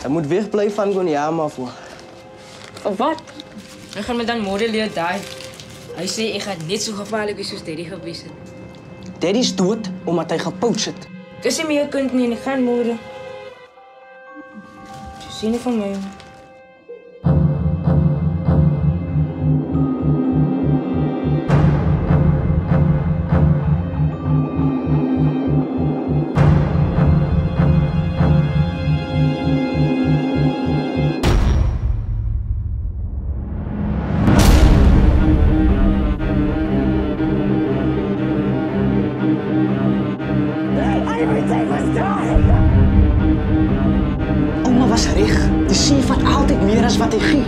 Hy moet wegbly van Gonyama voor. Vir wat? Ek gaan my dan môre leer daai. Hy sê ek gaan net so gevaarlik wees soos Daddy gewees het. Daddy's dood omdat hy gepoach het. Dis nie meer 'n kind nie en ek gaan môre. Jy sien nie van my. nie. Ouma was reg. Die see vat altyd meer as wat hy gee.